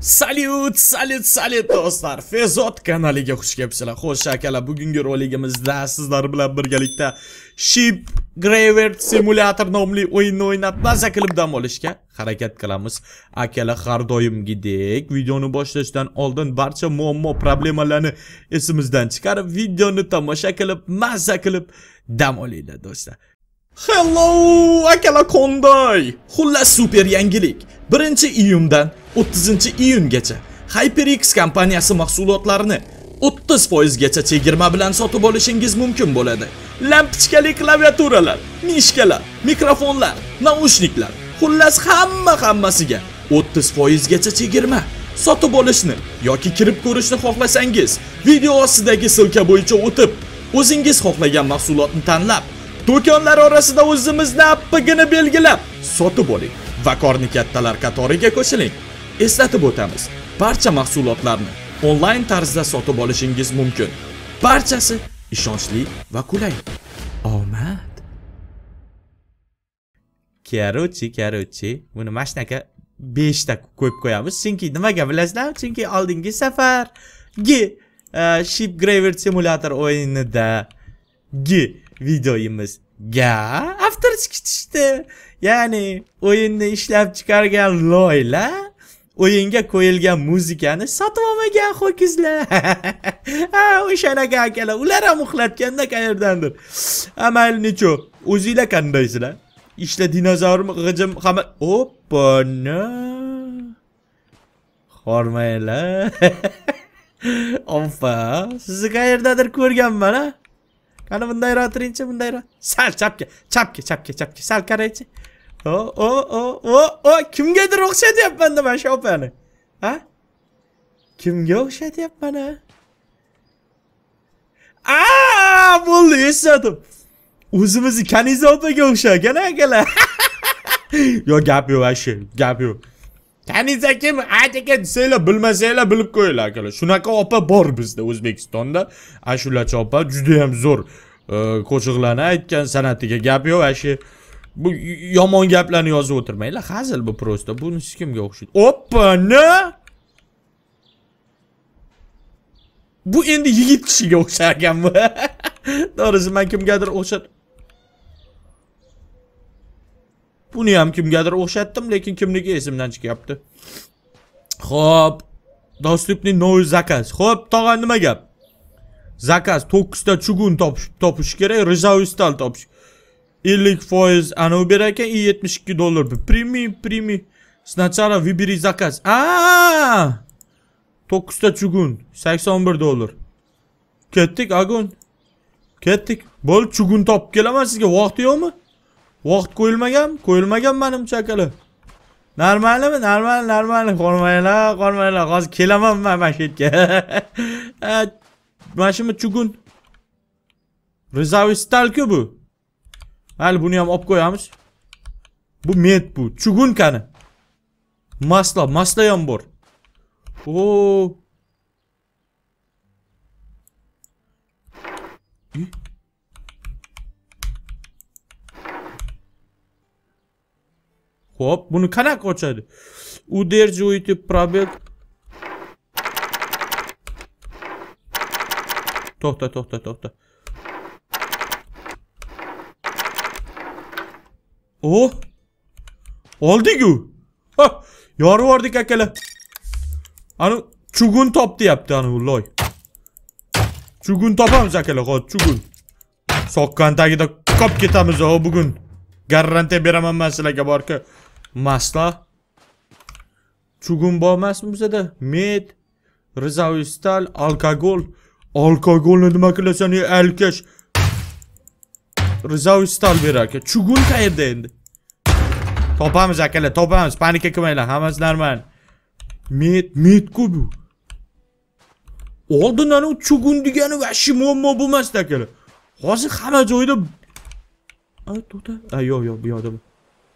Salyut, salyut, salyut do'stlar. Fezot kanaliga xush kelibsizlar. Xo'sh, akalar, bugungi roligimizda sizlar bilan birgalikda Ship Graver Simulator nomli o'yinni o'ynab maza qilib dam olishga harakat qilamiz. Akalar, har doimgidek videoni boshlashdan oldin barcha muammo problemalarni esimizdan chiqarib, videoni tomosha qilib, mazza qilib dam olinglar do'stlar. Hello akalar qonday. Xullas super yangilik. 1-iyundan 30-iyungacha HyperX kompaniyasi mahsulotlarini 30% gacha chegirma bilan sotib olishingiz mumkin bo'ladi. Lampochkali klaviaturalar, mishkalar, mikrofonlar, naushniklar, xullas hamma hammasiga 30% gacha chegirma. Sotib olishni yoki kirib ko'rishni xohlasangiz, video ostidagi silka bo'yicha o'tib, o'zingiz xohlagan mahsulotni tanlab, do'konlar orasida o'zimizni appigini belgilab sotib oling va korni kattalar qatoriga qo'shiling. Eslatib o'tamiz, barcha mahsulotlarni onlayn tarzda sotib olishingiz mumkin. Barchasi ishonchli va qulay. Omad. Karochi, karochi, buni mashinaga 5 ta qo'yib qo'yamiz. Chunki nimaga bilasizlar? Chunki oldingi safargi Ship Graveyard Simulator o'yinida gi videoyimiz ga after chiqishdi. Ya'ni o'yinni ishlab chiqargan loylar o'yinga qo'yilgan muzikani sotib olmagan ho'kizlar. ha, o'shanaqa akalar, ular ham uxlatganda qayerdandir. Amal necho? O'zinglar qandaysizlar? Ishla dinozavrmi, g'ijim, hamma Oppana. Xormaylar. Oppa, sizni qayerdadir ko'rganman, ha? Qani bundayroq turingchi, bundayroq. Sal chapga, chapga, chapga, chapga, sal qaraychi. O, o, o, o, o, kimgadir o'xshatyapman man shu opani. Ha? Kimga o'xshatyapman ha? Aa, bo'ldi, esladim. O'zimizni Kaniza opaga o'xshagan akalar. Yo, gap yo'q, ashi, gap yo'q. Kaniza kim? Aytaka desanglar, bilmasanglar bilib qo'yinglar akalar. Shunaqa opa bor bizda O'zbekistonda. Ashulachi opa juda ham zo'r qo'shiqlarni aytgan san'atiga gap yo'q, ashi. Bu yomon gaplarni yozib o'tirmanglar. Hazil bu prosta. Buni hech kimga o'xshaydi. Oppa, ne? Bu endi yigit kishiga o'xshaganmi? To'g'risi men kimgadir o'xshat. Buni ham kimgadir o'xshatdim, lekin kimligi esimdan chiqyapti. Xo'p, Dostupni новый zakaz. Xo'p, tog'a nima gap? Zakaz 9 ta chugun topish topish kerak, Rizau stal topish. 50% anavi berar ekan, 72 dollar. Primi, primi. Сначала выбери заказ. А! 9 ta chugun, 81 dollar. Ketdik, agun Ketdik. Bo'l, chugun topib kelaman sizga. vaqti yo'qmi? Vaqt qo'yilmagan, qo'yilmagan menimcha akalar. Normalmi? Normal, normal. Qormanglar, qormanglar. Hozir kelaman men mana shu yerga. Mana shumi chugun. Rizavy stalku bu. Hali buni ham olib qo'yamiz. Bu met bu. Chugun qani? Masla, masla ham bor. Oo. Hop, buni qanaqa ochadi? Удерживайте пробег. To'xta, to'xta, to'xta. Oh! Oldik-ku. Ha, yorib yubordik akalar. Ani chugun top deyapti ani loy. Chugun topamiz akalar, hozir chugun. Soqqan tagida qolib ketamiz o bugun. Garantiya beraman men sizlarga borki. Masla. Chugun bormasmi bizada? Med, Rizavy stal, alkogol. Alkogolni nima qilasan, ey alkash? Rizavy stal berar ekan. Chugun qayerda endi? Topamiz akalar, topamiz. Panika qilmanglar, hammasi normal. Met, metku bu. Oldin ana chugun degani vashi muammo bo'lmasdi akalar. Hozir hamma joyda Ay, to'xta. Yo'q, yo'q, bu yoqda.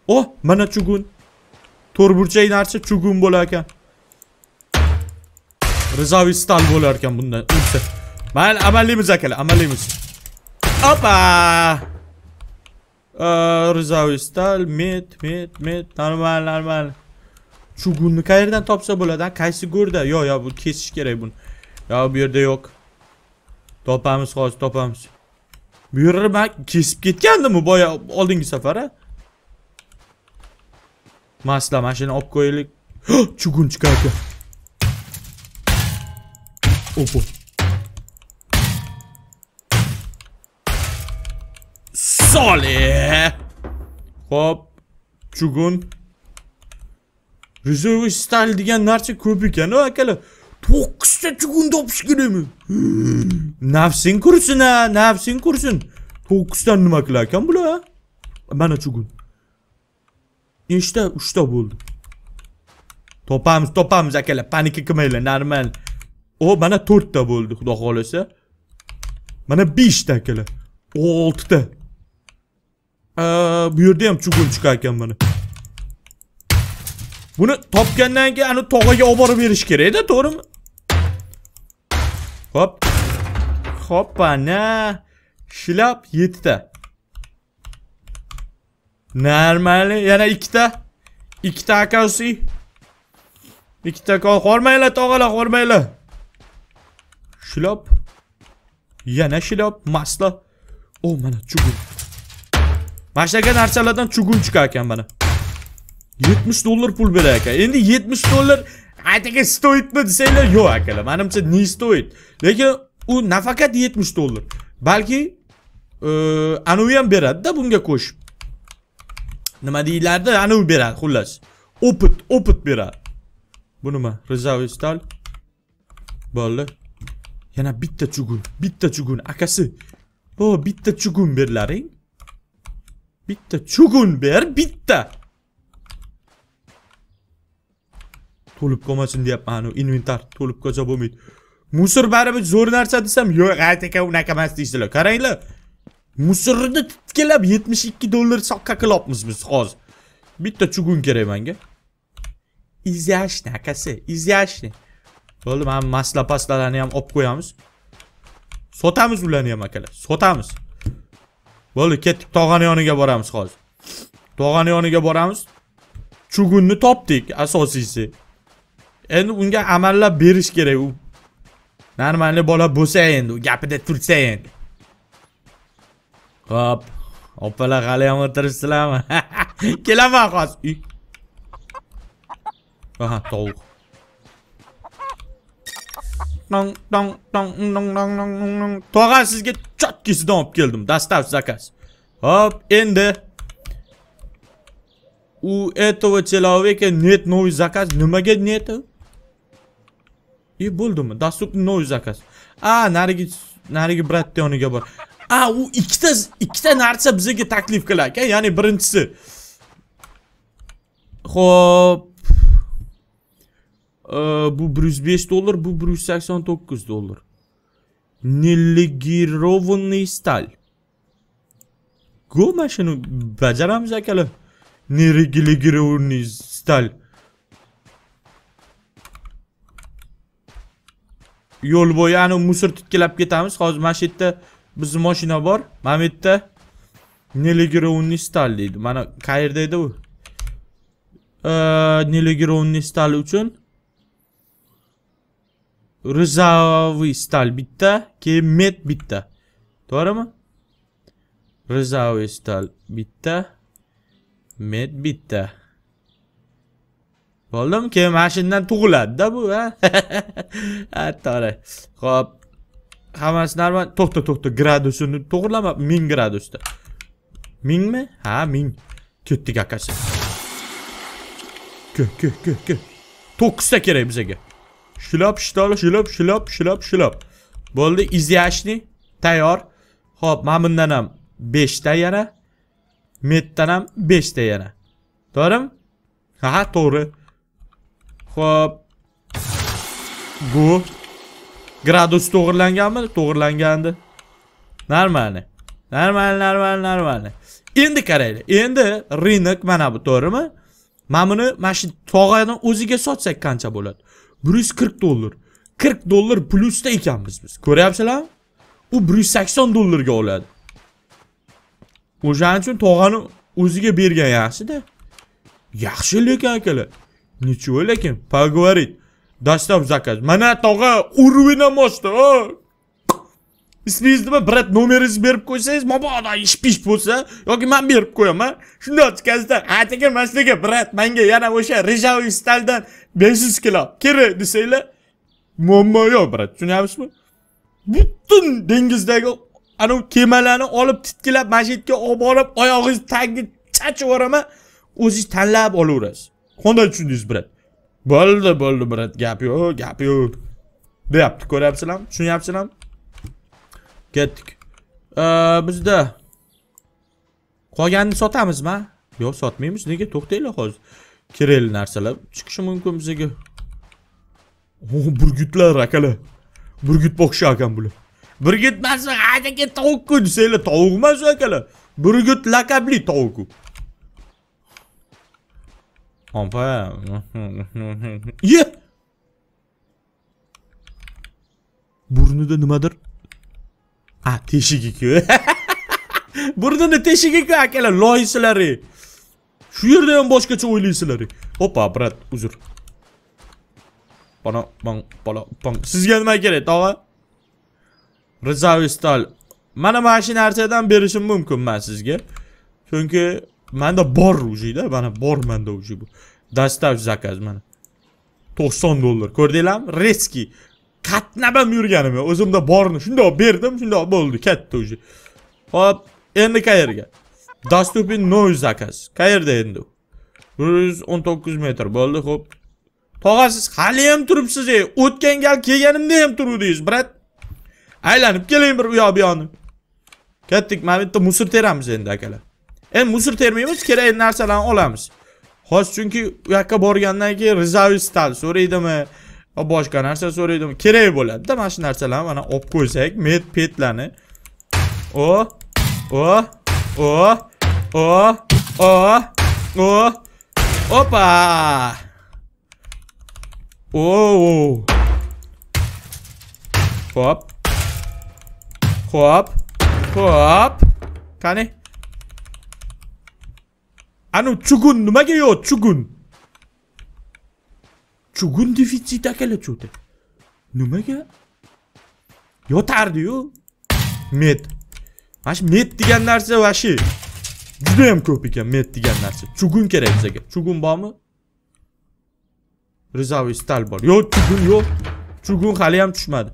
Oh, mana chugun. To'rtburchak narsa chugun bo'lar ekan. Rizoviy stal bo'lar ekan bundan. Ursa. Mayli, amallaymiz akalar, amallaymiz. Opa! Rizoviy stal, met, met, met, normal, normal. Chugunni qayerdan topsa bo'ladi? Qaysi go'rda? Yo, yo, bu kesish kerak buni. Yo, bu yerda yo'q. Topamiz hozir, topamiz. Bu yerda men kesib ketgandimi boya oldingi safar, ha? Mashina olib qo'yaylik. Chugun chiqar ekan. Opa. Solih. Hop. Chugun. Reserve style degan narsa ko'p ekan akalar. 9 ta chugun topish kerakmi? Nafsing qursin ha, nafsing qursin. 9 ta nima qilar ekan bular? Mana chugun. 3 ta bo'ldi. Topamiz, topamiz akalar, panika qilmanglar, normal. O, mana 4 ta bo'ldi, xudo xolasa. Mana 5 ta akalar. 6 ta. bu yerda ham chugun chiqar ekan mana. Buni topgandan keyin ani tog'aga olib borib berish kerak-da, to'g'rimi? Hop. Hoppana. Shlap 7 ta. Normali, yana 2 ta. 2 ta akasi. 2 ta qol, qormanglar tog'alar, qormanglar. Shlap. Yana shlap, masla. O, mana chugun. Mana shunaqa narsalardan chugun chiqar ekan mana. 70 dollar pul berar ekan. Endi 70 dollar aytaga stoitmi desanglar, yo'q akalar. Menimcha ne stoit. Lekin u nafaqat 70 dollar, balki anavi ham beradi-da bunga qo'shib. Nima deyiladi? Anavi beradi, xullas. Opit, opit beradi. Bu nima? Rezaviy stal. Bo'ldi. Yana bitta chugun, bitta chugun akasi. Bu bitta chugun berlaring. Bitta chugun ber, bitta. to'lib qolmasin deyapman inventar to'lib qolsa bo'lmaydi musor baribir zo'r narsa desam yo'q aytaka unaqa emas deysizlar qaranglar musorni titkilab 72 dollar soqqa qilyapmiz biz hozir bitta chugun kerak menga izlashni akasi izlashni bo'ldi mana masla pastalarni ham olib qo'yamiz. Sotamiz ularni ham akalar sotamiz. Bo'ldi ketdik tog'ani yoniga boramiz hozir tog'ani yoniga boramiz. Chugunni topdik asosiysi. Endi unga amallab berish kerak u. Normalniy bola bo'lsa endi u gapida tursa endi hop opalar hali ham o'tiribsizlarmi kelaman hozir aha tovuq dong dong dong dong dong dong dong tog'a sizga chotkisidan olib keldim dostav zakaz hop endi у этого человека нет новый заказ nimaga neti И bo'ldimi? Доступный новый zakaz. A, narigi narigi bratni yoniga bor. A, u ikkita ikkita narsa bizga taklif qilar ekan, ya'ni birinchisi. Xo'p. bu 105 dollar, bu 189 dollar. Neligirованный сталь. Go mana shuni bajaramiz akalar. Neligirованный сталь. yo'l bo'yi ani musor titkilab ketamiz hozir mana shu yerda bizni mashina bor mana bu ee, yerda nelegirovniy stal deydi mana qayerda edi u nelegirovniy stal uchun rizaviy stal bitta keyin met bitta to'g'rimi rizaviy stal bitta met bitta bo'ldimi keyin mana shundan tug'iladida bu ha? To'g'ri ho'p hammasi normal to'xta to'xta gradusini to'g'rilama ming gradusda. Mingmi ha ming. Ketdik akasi ke ke ke ke to'qqizta kerak bizaga shlop shtol shlop shlop shlop shlop bo'ldi izyashni tayyor. Ho'p mana bundan ham beshta yana metdan ham beshta yana. To'g'rimi? Ha to'g'ri. Xo'p. Bu gradus to'g'irlanganmi? To'g'irlangandi. Normalni. Normal, normal, normal. Endi qaraylik. Endi rinok mana bu, to'g'rimi? Mana buni mana shu tog'ani o'ziga sotsak qancha bo'ladi? 140 dollar. 40 dollar plusda ekanmiz biz ko'ryapsizlarmi u 180 dollarga oladi o'shaning uchun tog'ani o'ziga bergan yaxshida yaxshi lekin akalar ничего lekin поговорить доставь заказ mana tog'a urvina moshda ismingiz nima brat nomeringizni berib qo'ysangiz mabodo ish pish bo'lsa yoki men berib qo'yaman. Shunday chiqasizda ataka man sizlarga brat manga yana o'sha rejaviy staldan 500 kilo kerak desanglar. Muammo yo'q brat tushunyapsizmi butun dengizdagi anavi kemalarni olib titkilab mana shu yerga olib borib oyog'ingizni tagiga chachib yuboraman. O'zingiz tanlab olaverasiz. Qanday tushundingiz brat bo'ldi bo'ldi brat gap yo'q gap yo'q deyapti ko'ryapsizlarmi tushunyapsizlarmi ketdik bizda qolganini sotamizmi yo'q sotmaymiz nega to'xtanglar hozir kerakli narsalar chiqishi mumkin bizga o burgutlar akalar burgut boqishi ekan bular burgut emas ataka tovuqku desanglar tovuq emas akalar burgut laqabli tovuq u opa ye burnida nimadir ha teshigiku burnini teshigiku akalar loyisalari shu yerda ham boshqacha o'ylaysizlar opa brat uzr bana bang bala bang. Sizga nima kerak tog'a rizavestal mana mana shu narsadan berishim mumkin man sizga chunki manda bor ujida mana bor manda уже bu. Dostav zakaz mana. 90 dollar. Ko'rdinglarmi? Reski. Qatnab ham yurganim yo'q. O'zimda borni shundoq berdim shundoq bo'ldi. Katta уже hop endi qayerga? Доступен новый zakaz. Qayerda endi bir yuz o'n to'qqiz metr bo'ldi ho'p tog'a siz haliyam turibsiz ey o'tgan gal kelganimda ham turuvdingiz brat. Aylanib keling bir u yoq bu yoqni ketdik mana bu yerda musor teramiz endi akalar. Endi musor termaymiz kerakli narsalarni olamiz hozir chunki u yoqqa borgandan keyin rizavый stal so'raydimi boshqa narsa so'raydimi kerak bo'ladida mana shu narsalarni mana olib qo'ysak met petlarni o o o o o o. Opa o hop. Hop. Hop. Qani Ano, Chugun, numage yo, Chugun. Chugun deficit akala chote. Nimaga? Yotardi-yu. Med. Mana shu med degan narsa va shu juda ham ko'p ekan med degan narsa. Chugun kerak bizga. Chugun bormi? Rizaviy stal bor. Yo'q, chugun yo'q. Chugun hali ham tushmadi.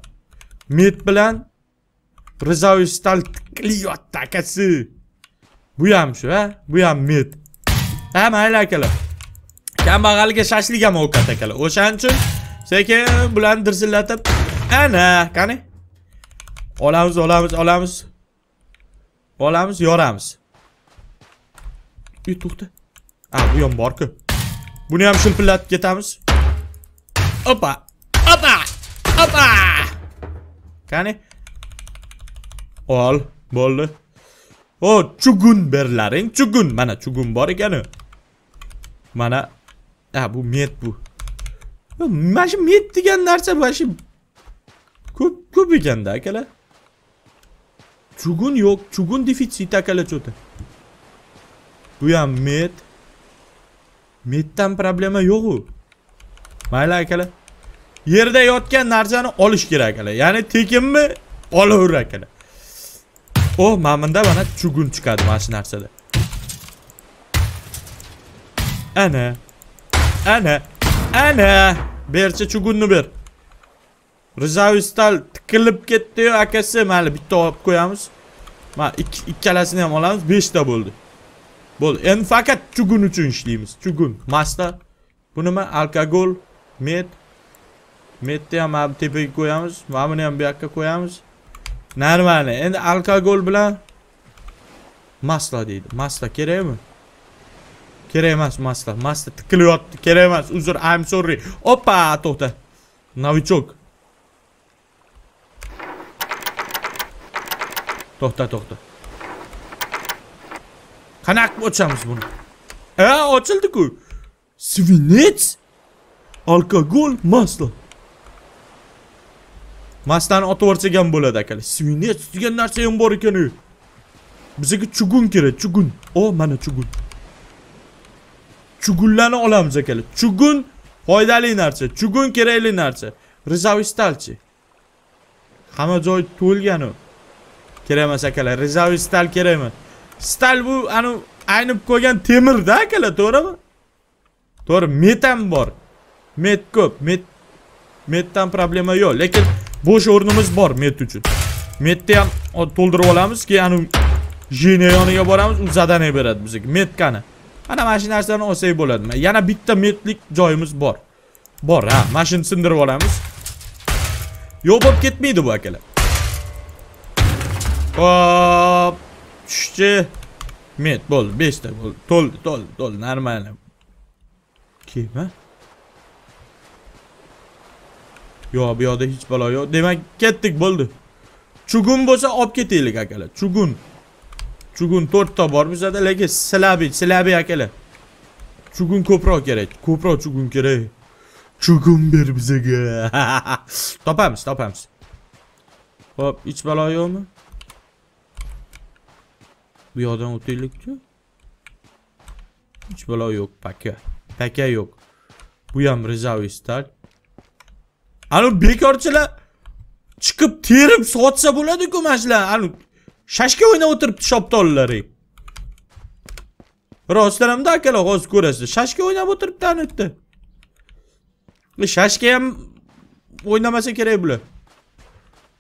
Med bilan Rizaviy stal tiqiliyapti akasi. Bu ham ha? Bu ham med ha mayli akalar kambag'alga shashlik ham ovqat akalar o'shaning uchun sekin bularni dirsillatib ana qani olamiz olamiz olamiz olamiz yoramiz uy to'xta a bu ham borku buni ham shilpillatib ketamiz opa opa opa. Qani ol bo'ldi o chugun berlaring chugun mana chugun bor ekanu mana ha bu met bu. Mana shu met degan narsa mana shu ko'p ko'p ekanda akalar chugun yo'q chugun defitsit akalar cho'ta bu ham met metdan problema yo'q-u mayli akalar yerda yotgan narsani olish kerak akalar ya'ni tekinmi olaver akalar oh mana bunda mana chugun chiqadi mana shu narsada Ana. Ana. Ana. Bercha chugunni ber. Rizaviy stal tikilib ketdi-yu akasi. Mayli bitta olib qo'yamiz. Mana ikkalasini ham olamiz, 5 ta bo'ldi. Bo'ldi. Endi faqat chugun uchun ishlaymiz. Chugun, master. Bu nima? Alkogol, med. Medni ham mana tepaga qo'yamiz, mana buni ham bu yoqqa qo'yamiz. Normali. Endi alkogol bilan masla deydi. Masla kerakmi? Kerak emas masla masla kerak emas uzr i'm sorry. Opa to'xta novichok to'xta to'xta qanaqa ochamiz buni ha ochildi-ku svinets. Alkogol maslo Maslani otib yuborsak ham bo'ladi akalar. Svinets degan narsa ham bor ekan. Bizga chugun kerak, chugun. O, mana chugun. Chugunlarni olamiz akalar. Chugun foydali narsa, chugun kerakli narsa. Rizaviy stalchi. Hamma joy to'lgan u. Kerak emas akalar, rizaviy stal kerak emas. Stal bu anu aynib qo'ygan temirda akalar, to'g'rimi? To'g'ri, metam bor. Met ko'p, met metdan problema yo'q, lekin bo'sh o'rnimiz bor met uchun. Metni ham to'ldirib olamiz, keyin anu jene yoniga boramiz, u zadaniya beradi bizga. metkani? Mana mana shu narsalarni olsak bo'ladi. Yana bitta metlik joyimiz bor. Bor, ha, mashina sindirib olamiz. Yo'q bo'lib ketmaydi bu akalar. Hop, tushdi. Met bo'ldi, 5 ta bo'ldi. To'ldi, to'ldi, to'ldi, normal. Kema? Yo'q, bu yoqda hech balo yo'q. Demak, ketdik, bo'ldi. Chugun bo'lsa olib ketaylik akalar. Chugun. Chugun 4 ta bor bizda, lekin silabi, silabi akalar. Chugun ko'proq kerak. Ko'proq chugun kerak. Chugun ber bizaga. topamiz, topamiz. Hop, hech balo yo'qmi? Bu yoqdan o'taylik-chi. Hech balo yo'q, paka. Paka yo'q. Bu ham rezaviy stal. Anu bekorchilar chiqib terib sotsa bo'ladi-ku mana shular. Anu shashka o'ynab o'tiribdi shoptonlar. Rostdan ham akalar hozir ko'rasiz. Shashka o'ynab o'tiribdi anu yerda. Shashka ham o'ynamasa kerak bular.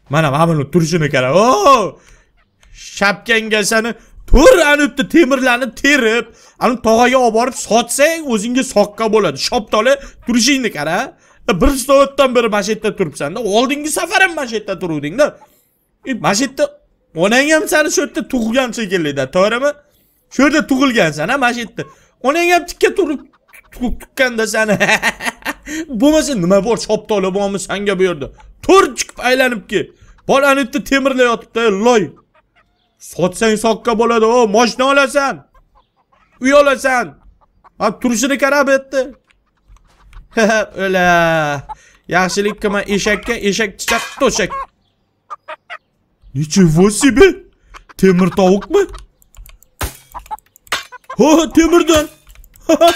Mana mana buni turishini qara. O! Shapkanga sani tur anu yerda temirlarni terib, anu tog'aga olib borib sotsang, o'zingga soqqa bo'ladi. Shoptoli turishingni qara. bir soatdan beri mana shu yerda turibsanda oldingi safar ham mana shu yerda turuvdingda mana shu onang ham sani shu yerda tug'ilgan shekillida to'g'rimi shu yerda tug'ilgansan a mana shu yerda onang ham tikka turib tuqqanda sani bo'lmasa nima bor shoptoli bormi sanga bu yerda tur chiqib aylanib kel bolani yerda temirlar yotibdi loy. Sotsang soqqa bo'ladi o moshina olasan uy olasan turishini qara bu yerda Öyle. Yaxshilik qilma eshakka, eshak chichaq to'shak. Nechего себе? Temir tovuqmi? Ha, temirdan.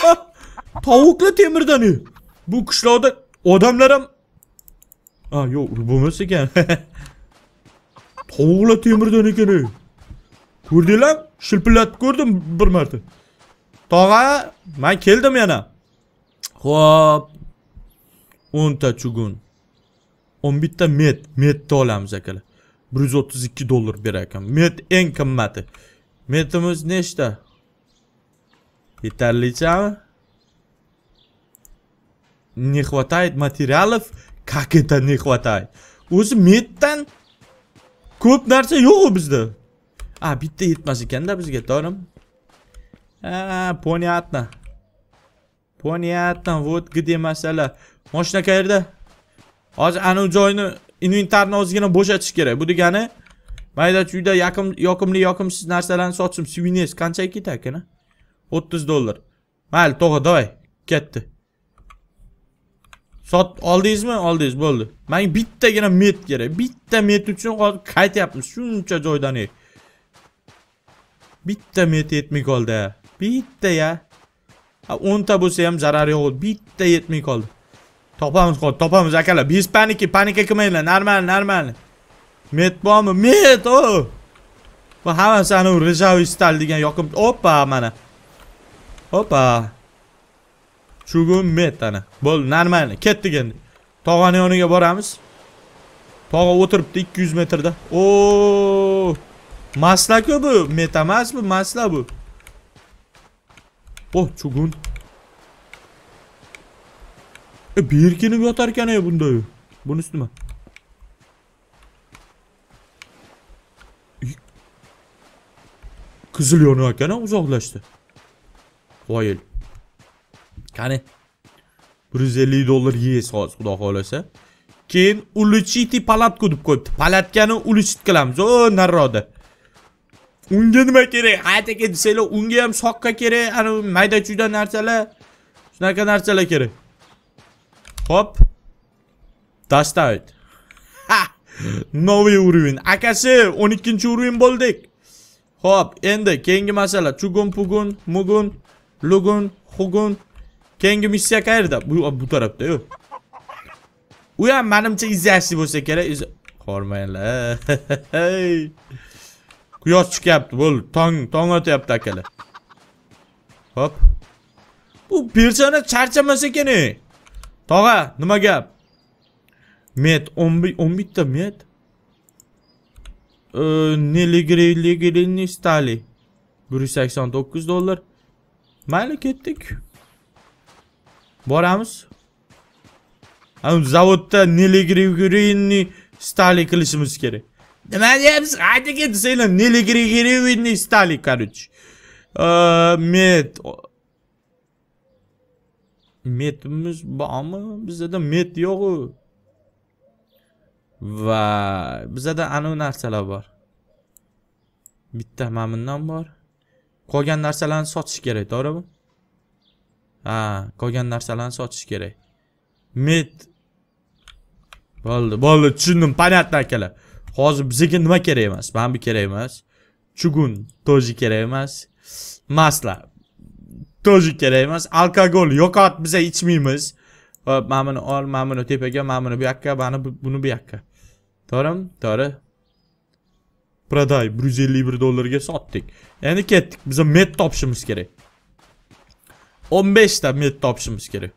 Tovuqli temirdan. Bu qishloqda odamlar ham Ha, yo'q, bo'lmas ekan. Tovuqlar temirdan ekan. Ko'rdinglar? Shilpillatib ko'rdim bir marta. Tog'a, men keldim yana. Hop. 10 ta chugun. 11 ta met, metni olamiz akalar. 132 dollar berar ekan. Met eng qimmati. Metimiz nechta? Yetarlichami? Не хватает материалов? Как это не хватает? O'zi metdan ko'p narsa yo'q bizda. A, bitta yetmas ekanda bizga, to'g'rimi? Понятно. Понятно, вот где masala. Mashina qayerda? Hozir anu joyni inventarni ozgina bo'shatish kerak. Bu degani mayda chuyda yaqim yoqimli yoqimsiz narsalarni sotishim Suvines qanchaga ketar ekan? 30 dollar. Mayli, to'g'ri, davay. Ketdi. Sot oldingizmi? Oldingiz, bo'ldi. Menga bittagina met kerak. Bitta met uchun hozir qaytyapmiz shuncha joydan. Bitta met yetmay qoldi. Bitta ya. 10 ta bo'lsa ham zarar yo'q. Bitta yetmay qoldi. Topamiz, topamiz akalar. Biz panika, panika qilmanglar. Normal, normal. Met bormi? Met, o. Bu hammasi anu rejaviy stal degan yoqim. Oppa, mana. Oppa. Chugun met ana. Bo'ldi, normal. Ketdik endi. Tog'ani yoniga boramiz. Tog'a o'tiribdi 200 metrda. O! Masla-ku bu. Met emasmi? Masla bu. Oh chugun. E birikini yatarken ya bunda. Bunun üstüme. Kızıl yanarken uzaklaştı. Vay Yani 150 dollar yeyes hozir xudo xohlasa. Keyin Ulichiti palatku deb qo'yibdi. Palatkani ulichit qilamiz. O narroda. Unga nima kerak? Haytaga desanglar, unga ham soqqa kerak, ana mayda-chuyda narsalar. Shunaqa narsalar kerak. Hop. Dastayt. Ha! Novi o'yin. Akasi 12-o'yin bo'ldik. Hop, endi keyingi masala chugun pugun, mugun, lugun, hugun. Keyingi missiya qayerda? Bu bu tarafda yo'q. U ham menimcha izlashli bo'lsa kerak. Iz Qormanglar. Quyosh chiqyapti, bo'ldi. Tong tong o'tyapti akalar. Hop. Bu bir perchana charchamasa kerak. Tog'a, nima gap? Met 11 11 ta met. Neligri ligrini stali. 189 dollar. Mayli ketdik. Boramiz. Ham zavodda neligri stali qilishimiz kerak. Nima deyapsiz? Qayerga ketdi senlar neligri stali, короче. Met metimiz bormi? bizada met yo'q-ku. Va bizada anavi narsalar bor. Bitta mana bundan bor. Qolgan narsalarni sotish kerak, to'g'rimi? Ha, qolgan narsalarni sotish kerak. Met Bo'ldi, bo'ldi, tushundim, понятно akalar. Hozir bizga nima kerak emas? Mana bu kerak emas. Chugun toji kerak emas. Masla toji kerak emas. Alkogol yo'qot biza ichmaymiz. Hop, mana buni ol, mana buni tepaga, mana buni bu yoqqa, mana buni bu yoqqa. To'g'rimi? To'g'ri. Proday 151 dollarga sotdik. Endi ketdik. Biza met topishimiz kerak. 15 ta met topishimiz kerak.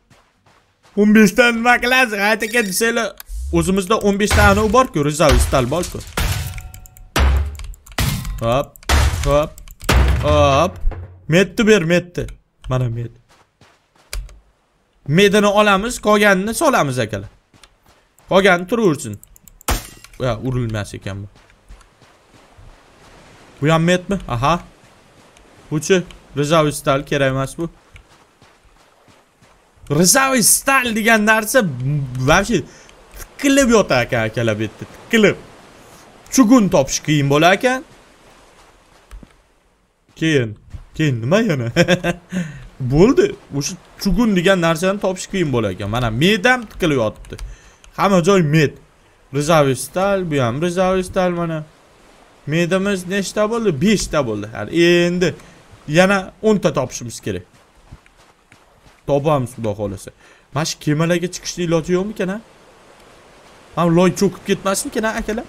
15 ta nima qilasiz? Qayta ketibsizlar. O'zimizda 15 ta anavi bor-ku, rezerv stal bor-ku. Hop, hop, hop. Metni ber, metni Mana met. Medini olamiz, qolganini solamiz akalar. Qolgani turaversin. Ya urilmas ekan bu. Bu ham metmi? Aha. Buchi Rizavi stal kerak emas bu. Rizavi stal degan narsa вообще tikilib yotar ekan akalar bu yerda, tikilib. Chugun topish qiyin bo'lar ekan. Keyin, keyin nima yana? Bo'ldi. O'sha chugun degan narsani topish qiyin bo'lar ekan. Mana medam tikilib yotibdi. Hamma joy med. rizaviy stal, bu ham rizaviy stal mana. medimiz nechta bo'ldi? 5 ta bo'ldi. Endi yana 10 ta topishimiz kerak. Topamiz xudo xohlasa Mana shu kemalarga chiqishni iloji yo'qmikan ha? Ham loy cho'kib ketmasmikan a akalar?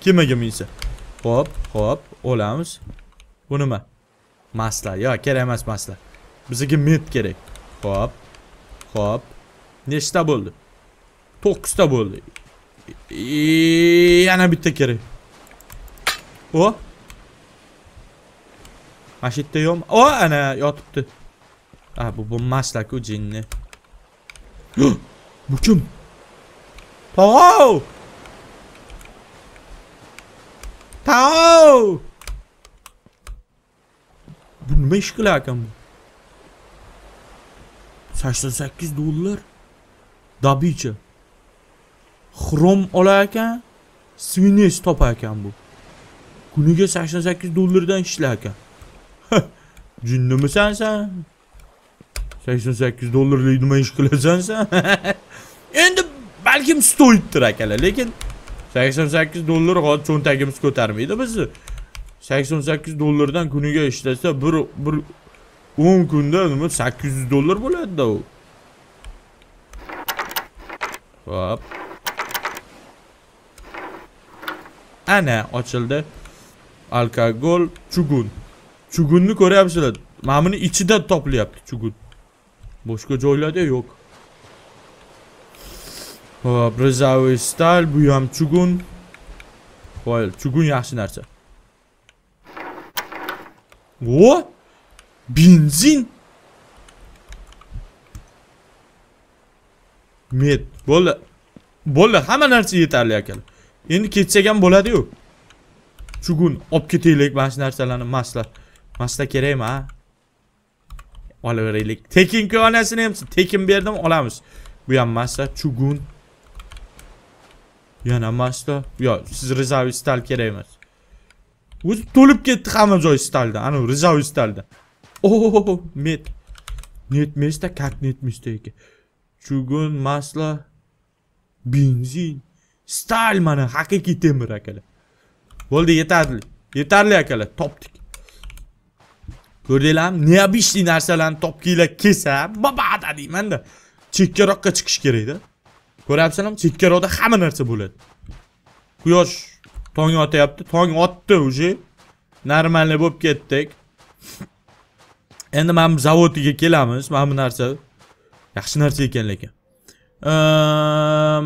Kemaga minsa. Hop, hop, olamiz. Bu nima? Masla. Yo, kerak emas masla. Bizga med kerak. Hop. Hop. Nechta bo'ldi? 9 ta bo'ldi. yana bitta kerak o mana shu o ana yotibdi ha bu bo'lmasdaku jinni bu kim tog'ov tog'ov bu nima ish qilar ekan bu? Sakson sakkiz dollar. Добыча xrom olar ekan svines topar ekan bu. Kuniga 88 dollardan ishlar ekan jinnimisan san 88 dollarlik nima ish qilasan san endi balkim stoyibdir akalar lekin 88 dollar hozir cho'ntagimiz ko'tarmaydi bizni. 88 dollardan kuniga ishlasa bir bir 10 kunda nima 800 dollar bo'ladi-da u. Hop. Ana ochildi. Alkogol chugun. Chugunni ko'ryapsizlar. Mana buni ichida topilyapti chugun. Boshqa joylarda yo'q. Hop rezaviy stal bu ham chugun. Voy chugun yaxshi narsa o benzin met bo'ldi bo'ldi hamma narsa yetarli akalar endi ketsak ham bo'ladi-yu. Chugun olib ketaylik mana shu narsalarni masla. Masla kerakmi, ha? Olaveraylik. Tekin onasini ham tekin berdim, olamiz. Bu ham masla, chugun. Yana masla. Yo, siz rezaviy stal kerak emas O'zi to'lib ketdi hamma joy staldan. Ana rezaviy staldan. Oh, met. Net как нет мистейки. Чугун, масло, бензин. Style mana haqiqiy temir akalar. Bo'ldi, yetarli. Yetarli akalar, topdik. Ko'rdinglarmi? Neobishli narsalarni topkinglar kelsa, babada deymanda. Chekkaroqqa chiqish kerak-da. Ko'ryapsizlarmi? Chekkaroqda hamma narsa bo'ladi. Quyosh tong otyapti, tong otdi уже. Normalniy bo'lib ketdik. Endi mana bu zavodiga kelamiz. Mana bu narsa yaxshi narsa ekan lekin.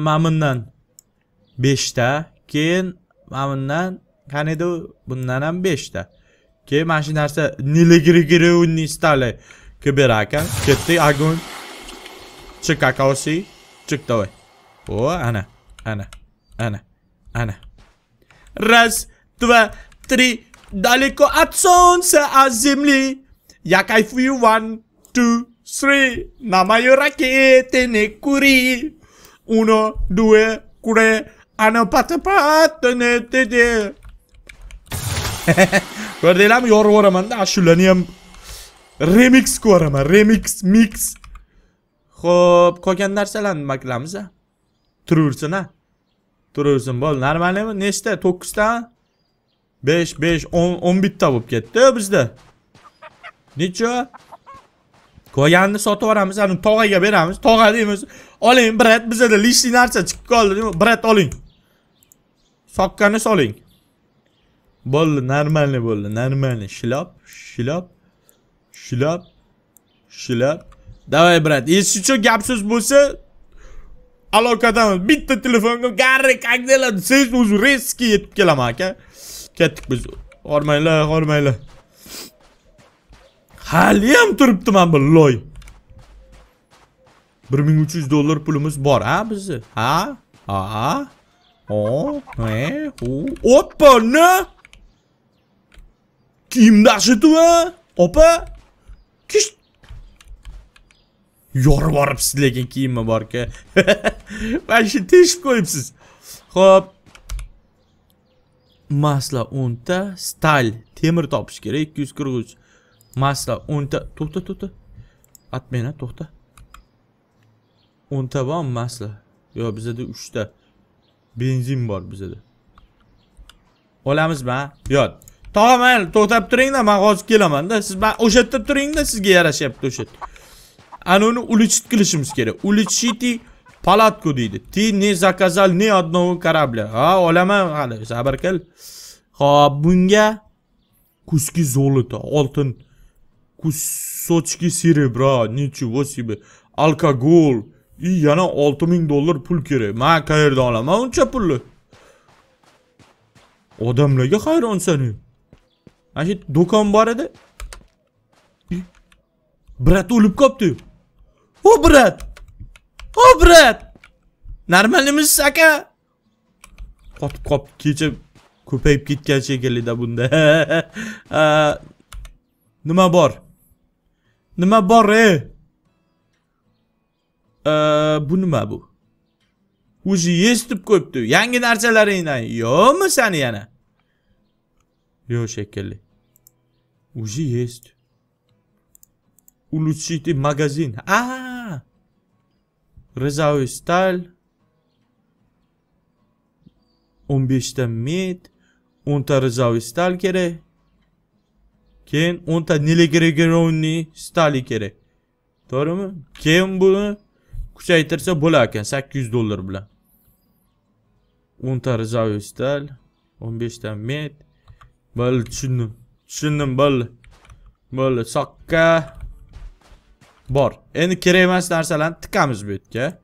Mana bundan 5 ta, keyin mana bundan qani edi bundan ham 5 ta. Keyin mana shu narsa нелегрегированный stali keberar ekan. Ketdik, огонь. Чик какаоси. Чик давай. О, ana, ana, ana, ana. Раз, два, три. Далеко от солнца, от земли. Я кайфую. One, two, three. На мою ракете не кури. Uno, due, tre. Ana pata pata ne te te. Ko'rdinglarmi yorib yuboramanda shularni ham remix ko'raman remix mix Xo'p, qolgan narsalarni nima qilamiz a turaversin a turaversin bo'ldi normalmi nechta to'qqizta besh besh o'n o'n bitta bo'lib ketdi bizda necha qolganini sotib yuboramiz ani tog'aga beramiz tog'a deymiz oling brat bizada lishli narsa chiqib qoldi brat oling soqqani soling bo'ldi normalniy bo'ldi normalniy shlop shlop shlop shlop давай brat если что gap so'z bo'lsa aloqadamiz bitta telefonga garri ko'nglar siz o'zi reski yetib kelaman aka ketdik biz. Hormanglar hormanglar haliyam turibdi mana bu loy. 1300 dollar pulimiz bor a bizni ha ha o e u oppa ne? Kim kimda ashituva opa kish yorib yuboribsiz lekin kiyimim borku mana shu teshib qo'yibsiz. Ho'p masla o'nta stal temir topish kerak ikki yuz qirq uch. Masla o'nta to'xta to'xta. Отмена to'xta. O'nta bormi masla. Yo bizada uchta. Benzin bor bizada. Olamizmi yo'q tamom to'xtab turingda man hozir kelamanda. Siz o'sha yerda turingda sizga yarashyapti o'sha. yerda uni ulechit qilishimiz kerak. Ulechiti palatku deydi. Ti ne zakazal ne одного корабля. Ha, olaman hali, sabr qil. Xo'p, bunga kuski zolota, oltin, kussochki serebro, ничего себе. Alkogol, и yana 6000 dollar pul kerak. Men qayerdan olaman uncha pulni? Odamlarga hayronsan. Mana shu do'kon bor edi. Brat o'lib qopti. O brat. O brat. Normalmisiz aka? Qotib qop kecha ko'payib ketgan shekilli-da bunda. Nima bor? Nima bor, e? bu nima bu? O'zi yestib qo'yibdi. Yangi narsalaringdan yo'qmi sani yana? Yo'q shekilli. Уже есть. Улучшите магазин. А, -а, -а. Рызовый stal 15 ta met, 10 ta rızavı stal kerak. Keyin 10 ta nilegregironni stali kerak. To'g'rimi? Keyin buni kuchaytirsa bo'lar ekan 800 dollar bilan. 10 ta rızavı stal, 15 ta met. Bo'ldi, tushundim. Tushundim, bo'ldi. Bo'ldi, soqqa bor. Endi kerak emas narsalarni tiqamiz bu yerga.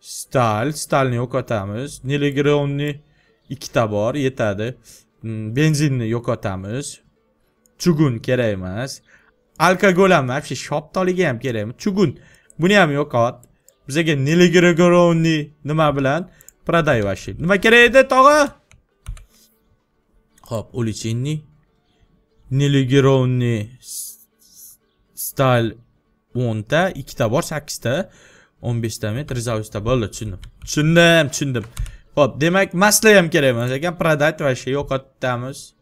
Stal, stalni yo'qotamiz. Niligronni ikkita bor, yetadi. Hmm, benzinni yo'qotamiz. Chugun kerak emas. Alkogol ham, вообще shoptoliga ham kerak emas. Chugun buni ham yo'qot. Bizga niligronni nima bilan продай вообще. Nima kerak edi, tog'a? Xo'p, уличенный Neligirovni stal 10 ta, 2 ta bor, 8 ta, 15 ta metr zavista bo'ldi, tushundim. Tushundim, tushundim. Xo'p, demak, masla ham kerak emas ekan, продать вообще yo'qotamiz.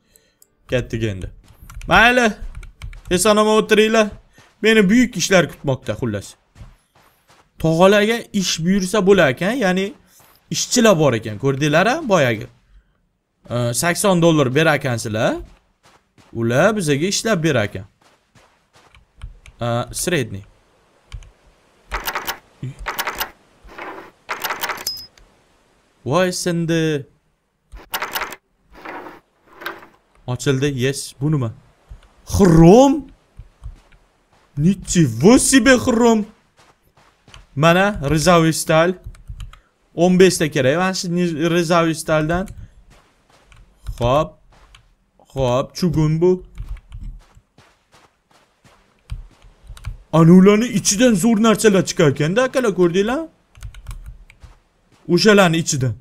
Ketdik endi. Mayli. Esonomo o'tiringlar. Meni buyuk ishlar kutmoqda, xullas. Tog'alarga ish buyursa bo'lar ekan, ya'ni ishchilar bor ekan ko'rdinglar a boyagi sakson 80 dollar berar ekansizlar ular bizga ishlab berar ekan средний voy sindi ochildi yes bu nima xrom Ничего себе xrom mana rizaviy stal 15 ta kerak mana shu rizaviy staldan Hop. Hop, çugun bu. Ana ularni ichidan zo'r narsalar chiqarkanda akalar ko'rdinglar? O'shalarni ichidan.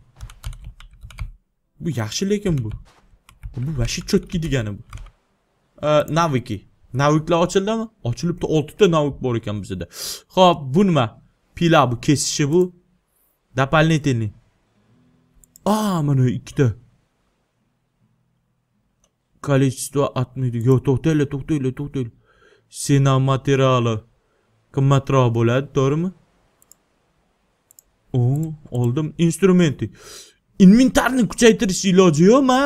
Bu yaxshi lekin bu. Bu vashi cho'tki degani bu. Naviki. Naviklar ochildimi? Ochilibdi 6 ta navik bor ekan bizda. Xo'p, bu nima? Pila bu kesishi bu. Дополнительный. Aa, mana ikkita. количество atmaydi yo to'xtanglar to'xtanglar to'xtanglar sena materiali qimmatroq bo'ladi to'g'rimi o oldim instrumenti inventarni kuchaytirish iloji yo'qmi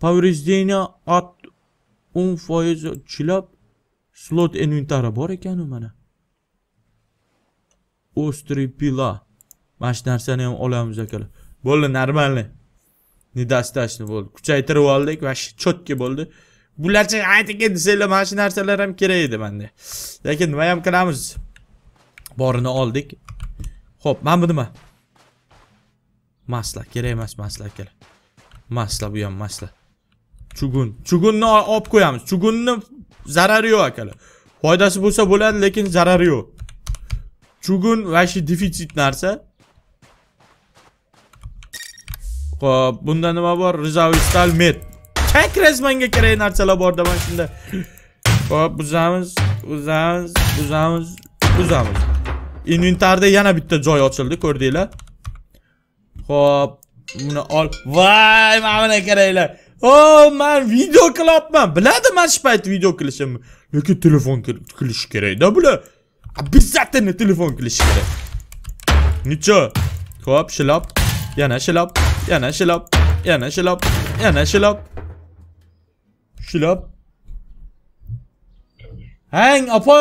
повреждение от 10 foiz chilab slot inventari bor ekan mana острый pila mana shu narsani ham olamiz akalar bo'ldi нормальный nidastashni bo'ldi kuchaytirib oldik va chotki bo'ldi bularcha aytga desanglar mana shu narsalar ham kerak edi manda lekin nima ham qilamiz borini oldik masla kerak masla akalar masla bu ham masla. Chugun chugunni olib qo'yamiz chugunni zarari yo'q akalar foydasi bo'lsa bo'ladi lekin zarari yo'q chugun va shu defitsit narsa. Xo'p, bunda nima bor? Rizoviy stal met. Chak razmanga kerak narsalar bor mana shunda. Xo'p, buzamiz, buzamiz, buzamiz, buzamiz. Inventarda yana bitta joy ochildi, ko'rdinglar? Xo'p, buni ol. Voy, mana buni keraklar. O, men video qilyapman. Biladi men shu payt video qilishimni. Lekin telefon qilish kerak-da bular. Обязательно telefon qilish kerak. Necha? Xo'p, shilab, yana shilab, yana shilab, yana shilab, yana shilab. Shilab. Hang, opa.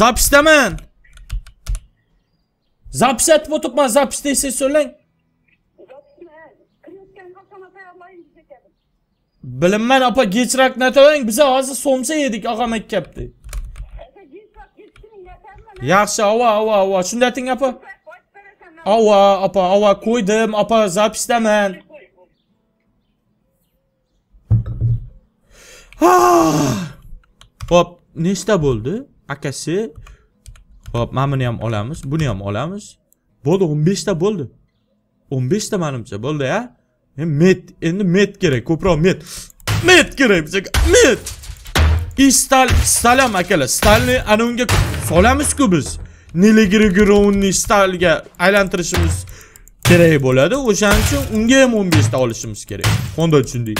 Zapisdaman. Zapis etib o'tibman, zapis deysiz so'rang. Bilinman opa kechroq nato'ng biza hozir somsa yedik og'am aytibdi. Yaxshi, ava, ava, ava. Shunday ting opa. Ava, opa, ava qo'ydim, opa zapisdaman. Hop, nechta bo'ldi? Akasi. Hop, mana buni ham olamiz, buni ham olamiz. Bo'ldi, 15 ta bo'ldi. 15 ta menimcha bo'ldi, ya. Met, endi met kerak, ko'proq met. Met kerak bizga. Met. Istal, salam akalar. Stalni ana unga solamiz-ku biz. Neligrigirovni stalga aylantirishimiz kerak bo'ladi. O'shaning uchun unga ham 15 ta olishimiz kerak. Honda tushundik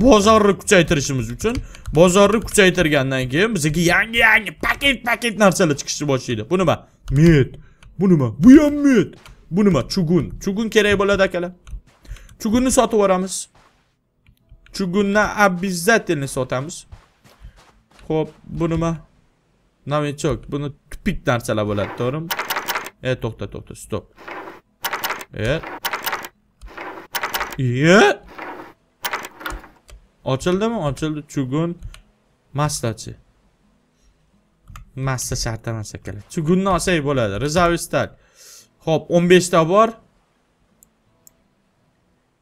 bozorni kuchaytirishimiz uchun bozorni kuchaytirgandan keyin bizga yangi yangi paket paket narsalar chiqishni boshlaydi bu nima met bu nima bu ham met bu nima chugun chugun kerak bo'ladi akalar chugunni sotib yuboramiz chugunni обязательно sotamiz Xo'p, bu nima novichok buni tupik narsalar bo'ladi to'g'rimi e to'xta to'xta stop e e ochildimi ochildi chugun maslachi massa shart emas akalar chugunni olsak bo'ladi rezervistal ho'p 15 ta bor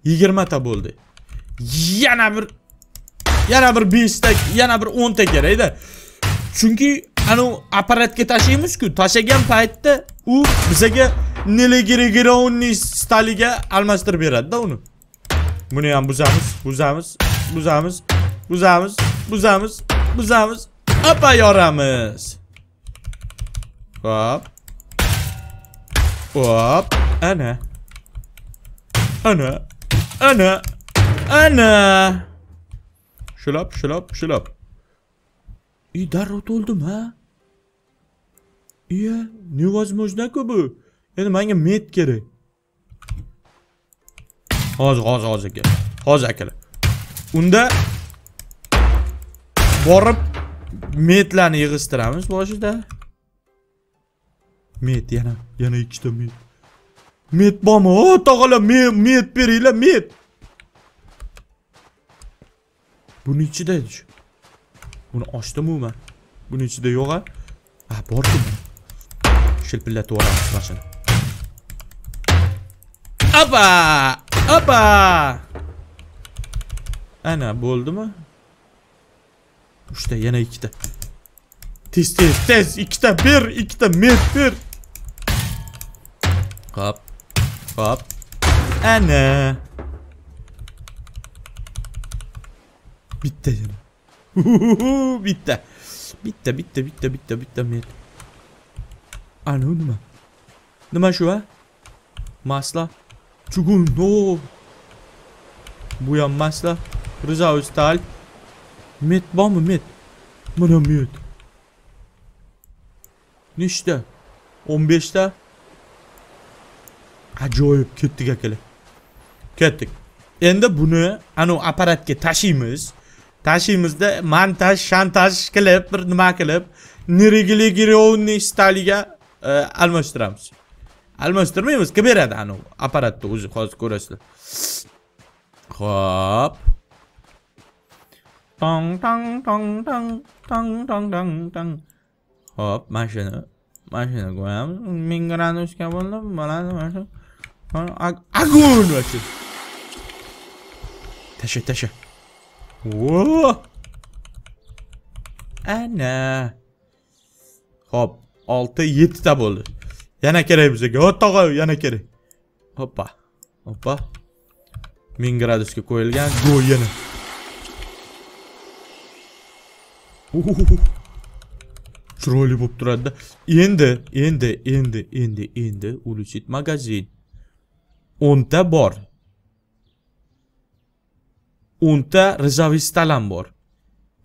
20 ta bo'ldi yana bir yana bir 5 ta yana bir 10 ta kerakda chunki anu apparatga tashlaymiz-ku tashlagan paytda u bizaga neligirigirovni staliga almashtirib beradi-da uni buni ham buzamiz buzamiz buzamiz, buzamiz, buzamiz, buzamiz. Apa yoramiz. Hop. Hop. Ana. Ana. Ana. Ana. Shulab, shulab, shulab. İyi darrov to'ldim ha. iya невозможно-ku bu endi menga met kerak hozir hozir hozir aka hozir akalar unda borib metlarni yig'ishtiramiz boshida. Met yana yana ikkita met. Met bormi? O tog'alar met met beringlar met. Buni ichida shu. Buni ochdimmi man? Buni ichida yo'q a ha borku shilpillatib yuboramiz mana shuni opa! Opa ana bo'ldimi uchta yana ikkita tez tez tez ikkita ber ikkita met ber hop hop. Ana bitta yana bitta bitta bitta bitta bitta bitta met ana nima nima shu a masla. Chugun no. Bu ham masla rizavus tal met bormi met mana met nechta 15 ta ajoyib ketdik akalar ketdik endi buni anavi apparatga tashiymiz. Tashiymizda montaj shantaj qilib bir nima qilib nirigiligironni staliga e, almashtiramiz. Almashtirmaymiz kim beradi anavi apparatni o'zi hozir ko'rasizlar. Hop. Dong dong dong dong dong dong dong dong. Hop, yana kerak bizaga hoppa hoppa. Ming gradusga qo'yilgan go yana Trollü bulup duranda. İndi, indi, indi, indi, indi. Uluchit magazin. O'nta bor. O'nta rizoviy stalam bor.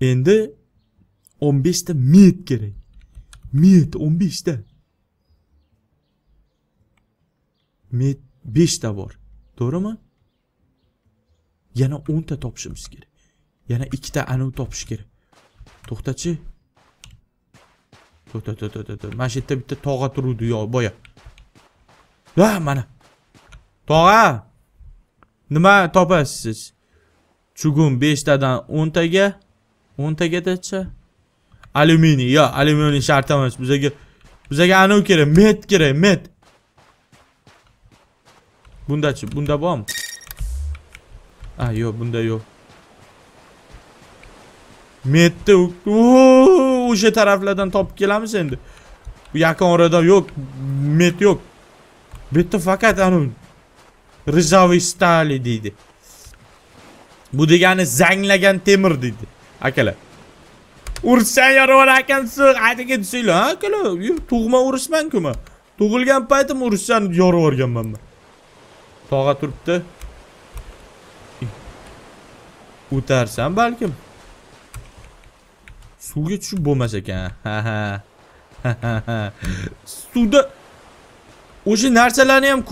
Endi 15 ta met kerak. Met 15 ta. Met 5 ta bor. To'g'rimi? Yana 10 ta topishimiz kerak. Yana 2 ta anavi topish kerak. To'xtachi to'xta to'xta to'xta mana shu yerda bitta tog'a turuvdi yo boya. Ha mana. Tog'a. Nima topasiz? Siz chugun 5 tadan 10 10 alyuminiy yo alyuminiy shart emas. Bizaga bizaga anavi kerak. Met kerak met. Bundachi bunda bormi? A yo'q bunda yo'q. Metni o'sha taraflardan topib kelamiz endi. Bu orada yo'q, met yo'q. Bu yerda faqat anu rizovый stali deydi. Bu degani zanglagan temir deydi. Akalar. Ursang yorib ekansiz, aytib ketsanglar, ha akalar. Tug'ma urishman-ku men. Tug'ilgan paytim urushdan yorib yuborganman men. Tog'a turibdi. o'tarsam balkim Suvga tushib bo'lmas ekan. Ha ha. Suvda o'sha narsalarni ham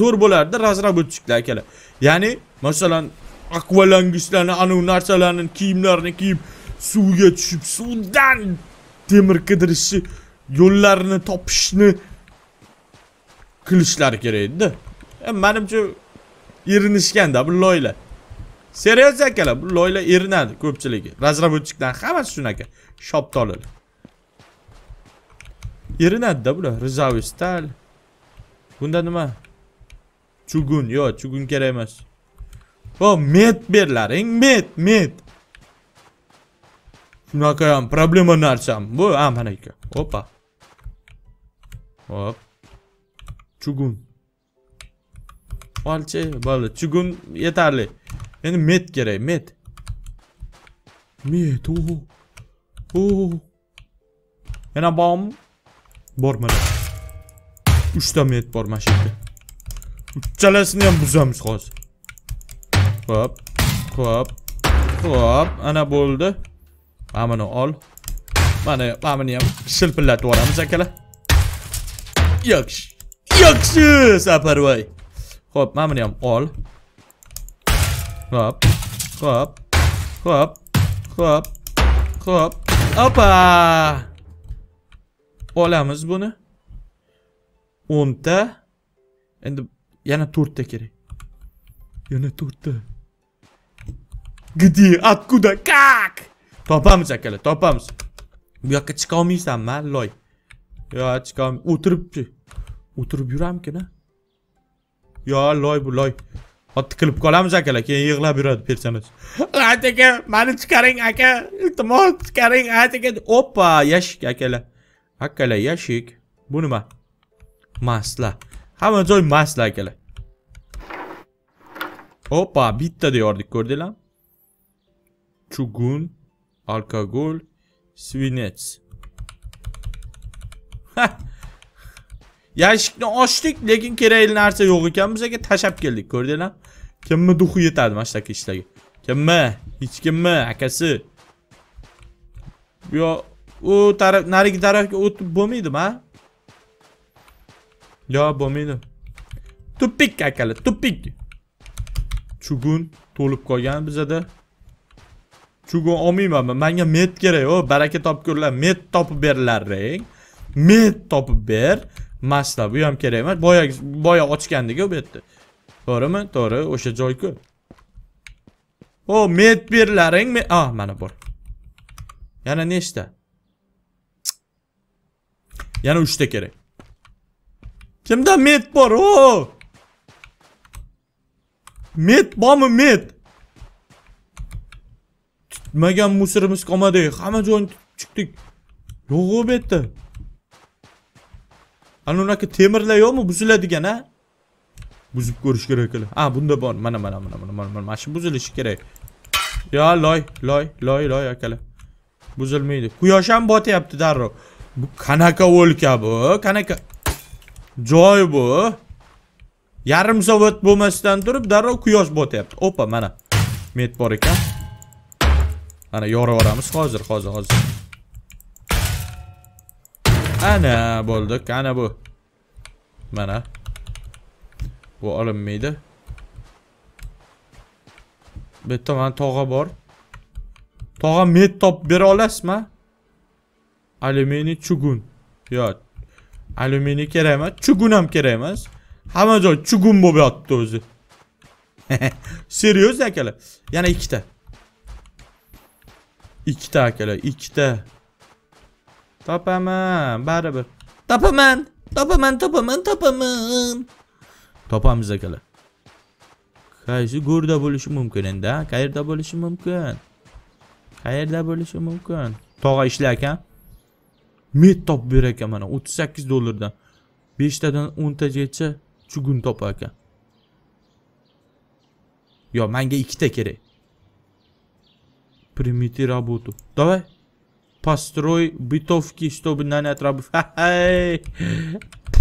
zo'r bo'lardi, razrab o'tishlar akalar. Ya'ni, masalan, akvalangichlarni, anu narsalarni, kiyimlarni kiyib suvga tushib, suvdan temir qidirishni, yo'llarini topishni qilishlari kerak edi. Menimcha irinishganda bu loylar Seriyoz akalar, bu loyla erinadi ko'pchiligi. Razraботчиklar hammasi shunaqa. Shoptolilar. Erinadi-da bular, rizavый stal. Bunda nima? Chugun, yo'q, chugun kerak emas. O, met berlaring, met, met. Shunaqa ham problema narsam. Bu ha mana ekan. Opa. Hop. Chugun. Olchi, bo'ldi. Chugun yetarli. Endi met kerak, met. Met, o. O. Yana bormi? Bor mana. 3 ta met bor mana shu yerda. Uchalasini ham buzamiz hozir. Hop. Hop. Hop, ana bo'ldi. Mana ol. Mana, mana ham shilpillatib yuboramiz akalar. yaxshi yaxshi saparvoy ho'p mana buni ham ol hop hop hop hop hop opa olamiz buni o'nta endi yana to'rtta kerak yana to'rtta где откуда как topamiz akalar topamiz bu yoqqa chiqa olmaysanmi loy yo chiqa o'tiribchi o'tirib yuramkin a yo loy bu loy hozir qilib qolamiz akalar keyin yig'lab yuradi personaj aka mani chiqaring aka iltimos chiqaring aka oppa yashik akalar akalar yashik bu nima masla. Hamma joy masla akalar oppa bitta deyordik ko'rdinglarmi chugun alkogol svinets yashikni ochdik lekin kerakli narsa yo'q ekan bizga tashlab keldik ko'rdinglar kimni duxi yetadi mana shunaqa ishlarga kimmi hech kimmi akasi yo u taraf narigi tarafga o'tib bo'lmaydimi a yo bo'lmaydi tupik akalar tupik. Chugun to'lib qolgan bizada chugun olmaymanmi manga met kerak o baraka topkurlar met topib berlaring met topib ber masla bu ham kerak emas boya boya ochgandik-ku bu yerda to'g'rimi to'g'ri o'sha joy-ku o met berlaring ah mana bor yana nechta yana 3 ta kerak kimda met bor o! Met bormi met tutmagan musirimiz qolmadi hamma joyni chiqdik yo'q bu yerda ana unaqa temirlar yo'qmi buziladigan a buzib ko'rish kerak akalar ha bunda bor mana mana mana mana mana mana shu buzilishi kerak yo loy loy loy loy akalar buzilmaydi quyosh ham botyapti darrov bu qanaqa o'lka bu qanaqa joy bu. Yarim soat bo'lmasdan turib darrov quyosh botyapti opa mana. Met bor ekan Ana yorib yuboramiz hozir, hozir, hozir. Ana bo'ldik, ana bu. Mana. Bu olinmaydi. Bu yerda mana tog'a bor. Tog'a met topib bera olasizmi? Alyuminiy chugun. Yo'q. Alyuminiy kerak emas, chugun ham kerak emas. Hamma joy chugun bo'lib yotibdi o'zi. Seryoz akalar. Yana ikkita. ikkita akalar ikkita topaman baribir topaman topaman topaman topaman topamiz akalar qaysi go'rda bo'lishi mumkin endi qayerda bo'lishi mumkin? Qayerda bo'lishi mumkin? Tog'a ishlar ekan met topib berar ekan mana 38 dollardan. 5 tadan 10 tagacha chugun topar ekan yo menga ikkita kerak. Примите работу. Давай. Построй бытовки, чтобы нанять рабов.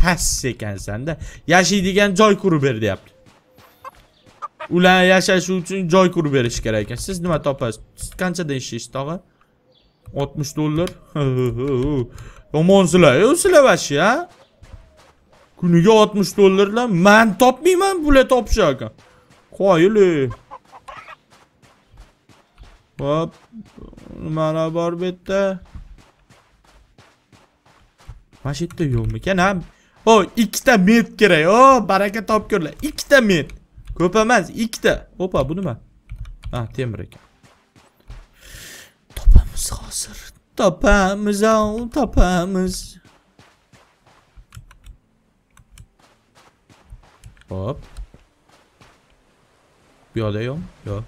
Past ekansanda. Yashaydigan joy qurib ber deyapti. Ular yashashi uchun joy qurib berish kerak ekan. Siz nima topasiz? Siz qanchadan ishlaysiz, tog'a? 60 dollar. Yomonsizlar, sizlar vashi, ha? Kuniga 60 dollarlar men topmayman, bular topishar ekan. Qoyili. Hop. Mana bor bu yerda. Mana shu yerda yo'qmikan ha? O, ikkita met kerak. O, baraka topkurlar. Ikkita met. Ko'p emas, ikkita. Opa, bu nima? Ha, temir ekan. Topamiz hozir. Topamiz, topamiz. Hop. Bu yoqda yo'qmi? Yo'q.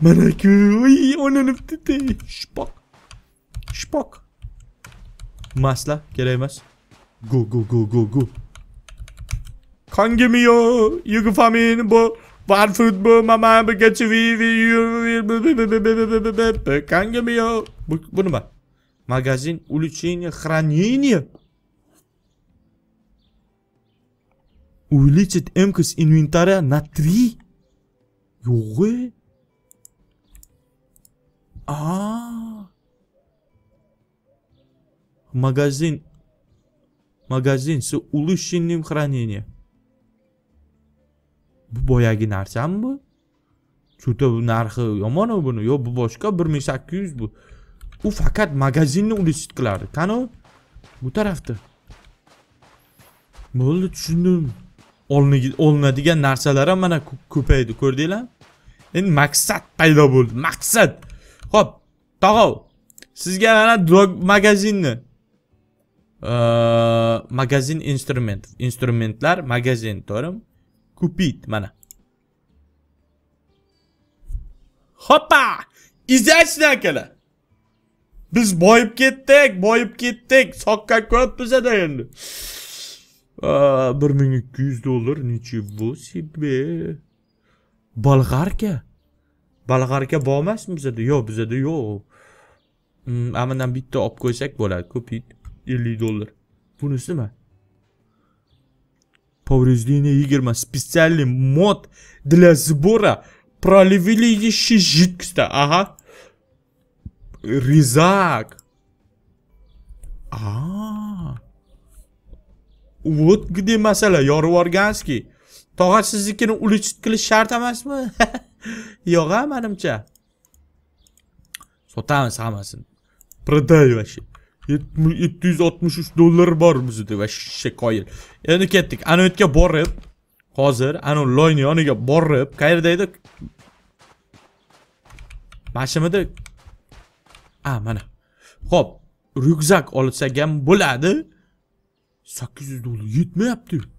Manaki, uy, onanı bitti. Şpak. Şpak. Masla, kerak emas. Go, go, go, go, go. Kan gemiyor. Yugo famin bu. Var futbol mama begachi vi vi kan gemiyor. Bu, bu nima? Magazin улучшения хранения. Увеличить емкость инвентаря на 3. Ёгы. Aa. Magazin. Magazin с улучшенным хранением. Bu boyagi narsami bu? Cho'ta bu narxi yomon buni? Yo'q, bu boshqa 1800 bu. U faqat magazinni ulishit qilardi. Qani u? Bu tarafda. Bo'ldi, tushundim. Olinagi- Olinadigan narsalar ham mana ko- ko'paydi, ko'rdinglar? Endi maqsad paydo bo'ldi. Maqsad. Xo'p, tog'ov. Sizga mana drog magazinni Eee, magazin instrument. Instrumentlar magazin, to'g'rimi? Kupit mana. Hoppa! Izlashni akalar. Biz boyib ketdik, boyib ketdik. Soqqa ko'p bizada endi. Aa, 1200 dollar ничего себе. Bolg'arka. Bolg'arka bor emasmi bizada? Yo'q, bizada yo'q. Hmm, amandan bitta olib qo'ysak bo'ladi. Kupit 50 dollar. Bunisi nima? Повреждение 20. Специальный мод для сбора проливающей жидкости. Ага. Резак. А. Вот где masala yorib yuborganskiy. Tog'a siznikini ulchit qilish shart emasmi? Yo'q, a, menimcha. Sotamiz hammasini. Продай вообще. 763 dollar bormiz edi va shekoyil endi ketdik ana yerga borib hozir ana loyni yoniga borib qayerda edi mashinada a mana Xo'p, ryukzak olsak ham bo'ladi 800 dolar yetme yaptı. dollar yetmayapti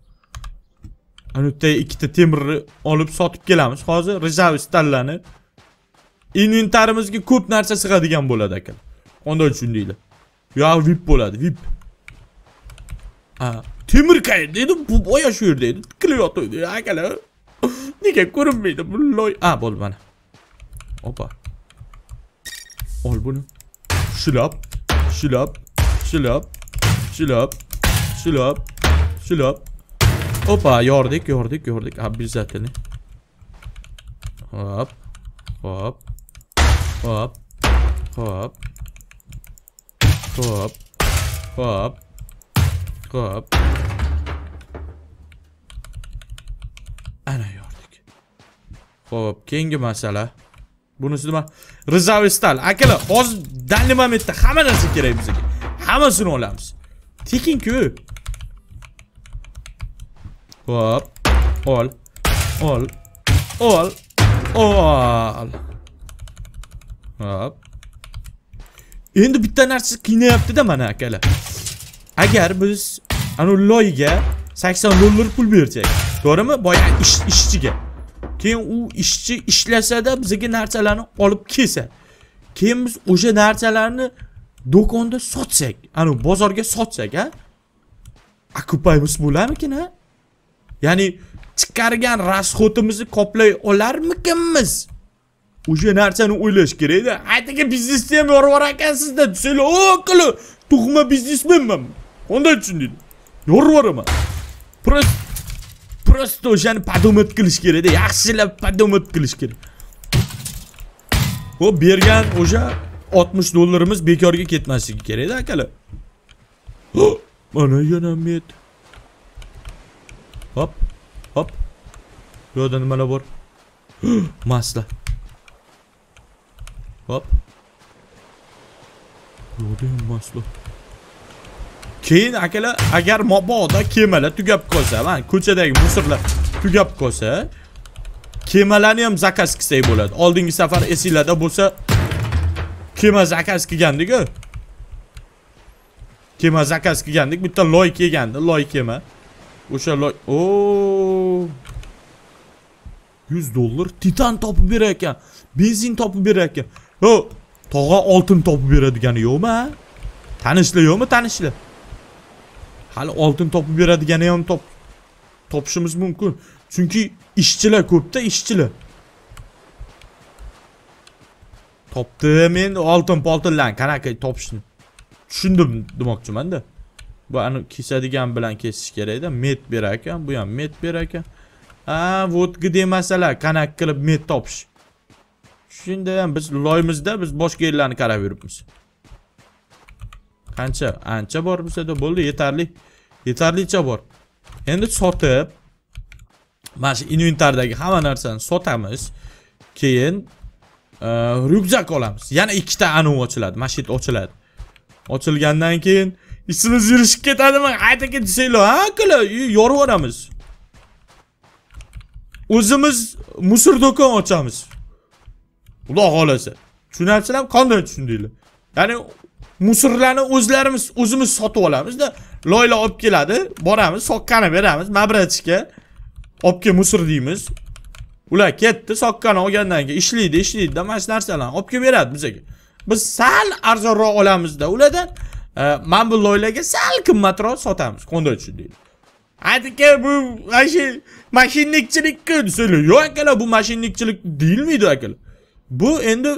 ana yerda ikkita temirni olib sotib kelamiz. Hozir rijaviy stallani inventarimizga ko'p narsa sig'adigan bo'ladi aka undan tushundinglar Yo, VIP bo'ladi, VIP. Ha, temir qayerda edi? Bu boya shu yerda edi. Tikilib yotibdi, akalar. Nega ko'rinmaydi bu loy? Ha, bo'ldi mana. Opa. Ol buni. Shilab, shilab, shilab, shilab, shilab, shilab. Opa, yordik, yordik, yordik. Обязательно. Hop. Hop. Hop. Hop. Hop. Hop. Hop. Ana yordik. Hop, keyingi masala. Bunisi nima? Rizavistal. Akalar, hozir danli momentda hamma narsa kerak bizga. Hammasini olamiz. Tekin-ku. Hop. Ol. Ol. Ol. Ol. Hop. Endi bitta narsa qiynayapti-da mana akalar. Agar biz ana loyiga 80 dollar pul bersak, to'g'rimi? Boya ish ishchiga. Keyin u ishchi ishlasada bizga narsalarni olib kelsa, keyin biz o'sha narsalarni do'konda sotsak, ana bozorga sotsak, ha? Okupaymiz bo'larmikin, ha? Ya'ni chiqargan rasxotimizni qoplay olarmikanmiz? O'sha narsani o'ylash kerak-da. Aytaga biznesni ham yorib ekansiz-da. Desanglar, "O, qili, tug'ma biznesmenman." Qanday tushundingiz? Yorib yuboraman. Prost Prosto o'shani подумать qilish kerak-da. Yaxshilab подумать qilish kerak. Xo'p, bergan o'sha 60 dollarimiz bekorga ketmasligi kerak-da, akalar. Mana yana met. Hop, hop. Bu yoqda nimalar bor? Masla. Hop. Yo'qda ham masla. Keyin akalar, agar mabodo kemalar tugab qolsa, mana ko'chadagi musorlar tugab qolsa, kemalarni ham zakaz qilsak bo'ladi. Oldingi safar esinglarda bo'lsa, kema zakaz qilgandik-ku. Kema zakaz qilgandik, bitta loy kelgandi, loy kema. O'sha loy, o 100 dollar titan topib berar ekan. Benzin topib berar ekan. Ho, tog'a oltin topib beradi degani yo'qmi? Tanishli yo'qmi, tanishli? Hali oltin topib beradigani ham top topishimiz mumkin. Chunki ishchilar ko'pda, ishchilar. Topdim men oltin poltinlarni qanaqa topishni. Tushundim demoqchiman-da. Bu ani kesadigan bilan kesish kerakda. Met berar ekan, bu ham met berar ekan. Ha, vodga demasalar, qanaqa qilib met topish. Shunda ham biz loyimizda biz boshqa yerlarni qarab yuribmiz. qancha? Ancha bor bizada bo'ldi yetarli. Yetarlicha bor. Endi sotib mana shu inventardagi hamma narsani sotamiz. Keyin e, ryukzak olamiz. Yana ikkita anov ochiladi mana ochiladi. Ochilgandan keyin isimiz yurishib ketadimi? Ayta desanglar ha akalar yorib yuboramiz o'zimiz musor do'kon ochamiz. Xudo xohlasa. Tushunyapsizlarmi qanday tushundinglar? Ya'ni musorlarni o'zlarimiz o'zimiz sotib olamizda loyla olib keladi boramiz soqqani beramiz mabratishga olib kel musor deymiz. Ular ketdi soqqani olgandan keyin ishlaydi ishlaydida mana shu narsalarni olib kelib beradi bizga. Biz sal arzonroq olamizda ulardan e, mana bu loylarga sal qimmatroq sotamiz. Qanday tushundinglar? Aytdiki bu shu mashinnikchilikku desanglar yo'q akalar bu mashinnikchilik deyilmaydi akalar bu endi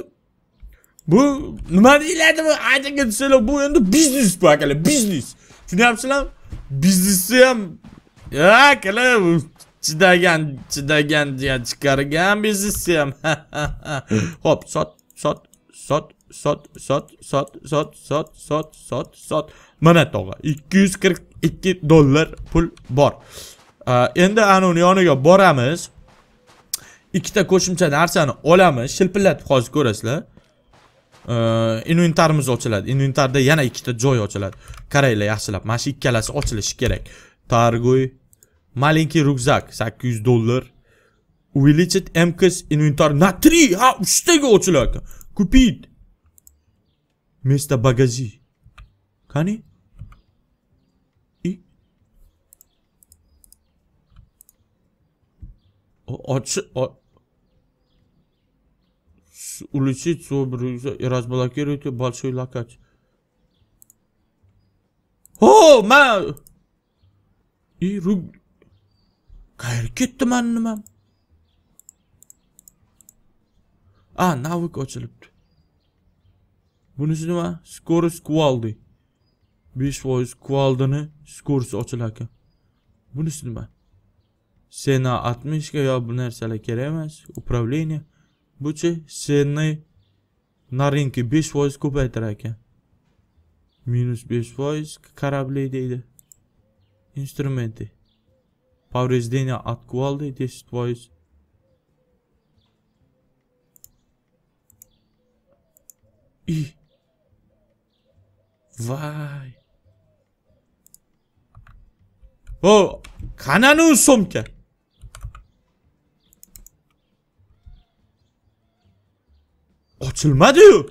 bu nima deyiladi bu aytdiki desanglar bu endi biznes bu akalar biznes tushunyapsizlarmi biznesni ham akalar chidagan chidagan chiqargan biznesni ham ho'p sot sot sot sot sot sot sot sot sot sot sot mana tog'a 242 dollar pul bor endi anavini yoniga boramiz ikkita qo'shimcha narsani olamiz shilpillatib hozir ko'rasizlar inventarimiz ochiladi inventarda yana ikkita joy ochiladi qaranglar yaxshilab mana shu ikkalasi ochilishi kerak торгуй маленький рюкзак 800 dollar увеличить емкость инвентарь на 3 ha 3 taga ochiladi купить вместо багажи qani Очи... О... Улучшить свой и разблокируйте большой локач. О, ма... И рук... Qayerga ketdiman nima? A, navik ochilibdi. Bunisi nima? Skorost Qualdi. 5% Qualdini skorost ochilar ekan. Bunisi nima? sena 60 ga yo bu narsalar kerak emas управление Будьте сильны на рынке. 5 foiz ko'paytir ekan. Minus 5 foiz корабли deydi. Инструменты. Повреждение от кувалды 10 foiz. И Vay. O kananın somka. Sumka ochilmadi-yu.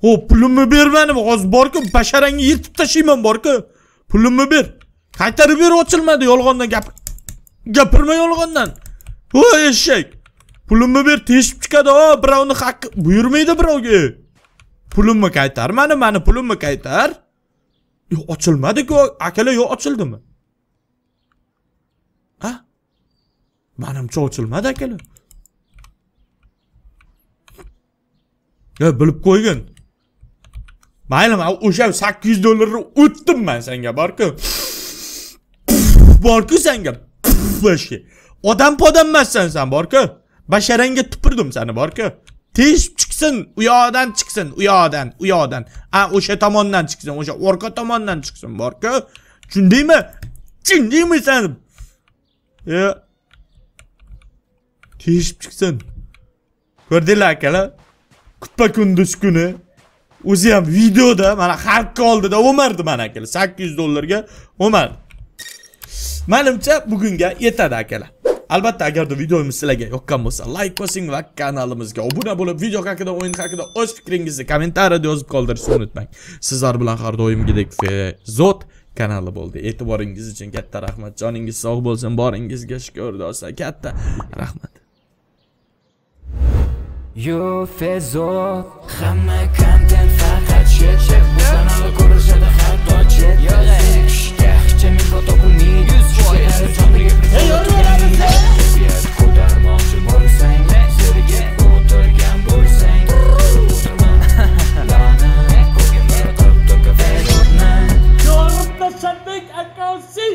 Ho, pulimni bermadim. Hozir bor-ku, basharangni yirtib tashlayman bor-ku. Pulimni ber. Qaytarib ber, ochilmadi yolg'ondan gap. Gapirma yolg'ondan. Ho, eshak. Pulimni ber, teshib chiqadi. O, birovni haqqi buyurmaydi birovga. Pulimni qaytar, mani, mani pulimni qaytar. Yo, ochilmadi-ku. Akalar, yo, ochildimi? Ha? Manimcha ochilmadi akalar. Bilib qo'ygin. Mayli, men o'sha 800 dollarni o'tdim men senga, borku. Borku senga. Voshki. Odam podam emassan sen, borku. Basharangga tupurdim seni, borku. Teshib chiqsin, u yoqdan chiqsin, u yoqdan, u yoqdan. A, o'sha tomondan chiqsin, o'sha orqa tomondan chiqsin, borku. Tushundingmi? Tushundingmi sen? Ya. Teshib chiqsin. Ko'rdinglar akalar? Kutpa kunduz kuni o'zi ham videoda mana xalqqa oldida o'mardi mana akalar 800 dollarga o'mardi manimcha bugunga yetadi akalar albatta agarda videomiz sizlarga yoqqan bo'lsa like bosing va kanalimizga obuna bo'lib video haqida o'yin haqida o'z fikringizni kommentariyada yozib qoldirishni unutmang. Sizlar bilan har doimgidek fezot kanali bo'ldi. E'tiboringiz uchun katta rahmat joningiz sog' bo'lsin boringizga shukur do'stlar katta rahmat Yo fezo Hamma kontent faqat shit shit. Bu kanalda ko'rishadi har doim shit Zikishga hecham men protokol ni Yuz foiz. Jondagi Kayfiyat ko'tarmoqchi bo'lsang Seriga o'tirgan bo'lsang. O'tirman Lana Ko'rgan bir qirq to'ka Facebookni Yorib tashladik akasi